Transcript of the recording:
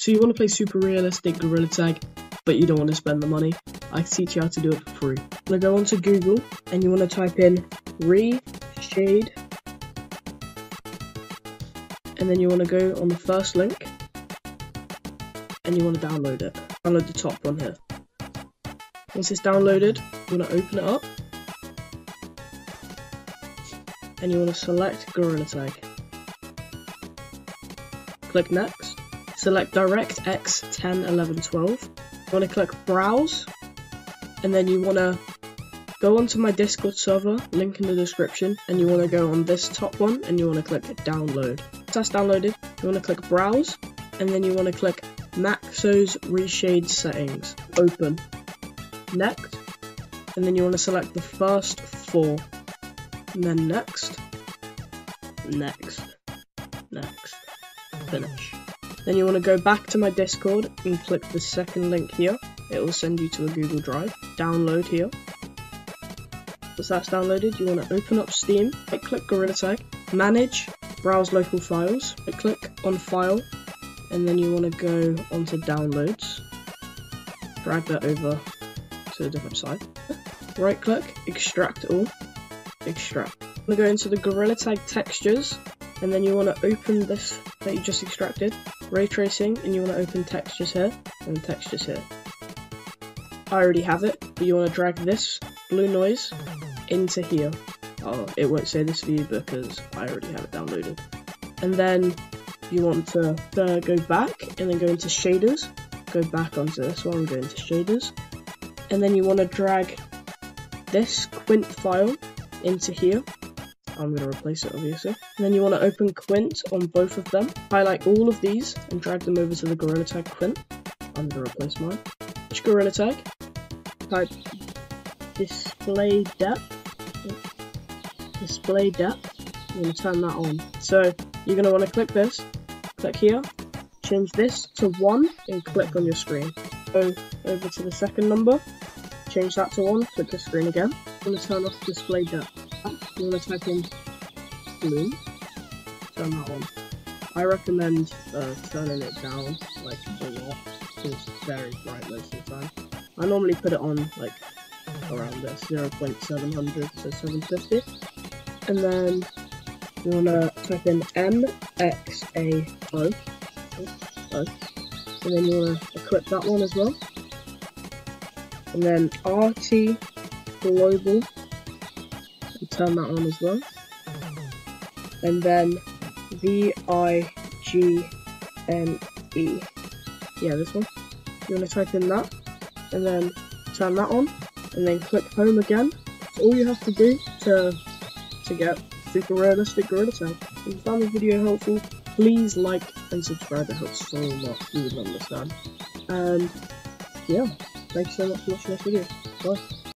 So you want to play super realistic Gorilla Tag, but you don't want to spend the money. I teach you how to do it for free. To go onto Google and you want to type in Reshade and then you want to go on the first link and you want to download it. Download the top one here. Once it's downloaded, you want to open it up and you want to select Gorilla Tag. Click Next. Select DirectX 10, 11, 12. You want to click Browse and then you want to go onto my Discord server, link in the description, and you want to go on this top one and you want to click Download. Once that's downloaded, you want to click Browse and then you want to click Maxo's Reshade Settings. Open. Next. And then you want to select the first four. And then next. Next. Next. Finish. Then you want to go back to my Discord and click the second link here. It will send you to a Google Drive. Download here. Once that's downloaded, you want to open up Steam, right click Gorilla Tag, manage, browse local files, right click on file, and then you want to go onto downloads, drag that over to a different side, right click, extract all, extract. I'm going to go into the Gorilla Tag textures, and then you want to open this that you just extracted, ray tracing, and you want to open textures here, and textures here. I already have it, but you want to drag this blue noise into here. Oh, it won't say this for you because I already have it downloaded. And then you want to uh, go back and then go into shaders, go back onto this one, go into shaders, and then you want to drag this Quint file into here. I'm going to replace it obviously. And then you want to open Quint on both of them, highlight all of these and drag them over to the Gorilla Tag Quint. I'm going to replace mine. Which Gorilla Tag? Type display depth. Display depth. I'm going to turn that on. So you're going to want to click this, click here, change this to 1 and click on your screen. Go over to the second number, change that to 1, click the screen again. I'm going to turn off display depth. Want to type in bloom, turn that on. I recommend uh, turning it down like a lot because it's very bright most of the time. I normally put it on like around this 0.700 to 750 and then you want to type in MXAO and then you want to equip that one as well and then RT Global and turn that on as well and then V-I-G-N-E yeah this one you want to type in that and then turn that on and then click home again all you have to do to to get super realistic Gorilla Tag. If you found this video helpful, please like and subscribe, it helps so much, you would understand. And yeah, thanks so much for watching this video. Bye.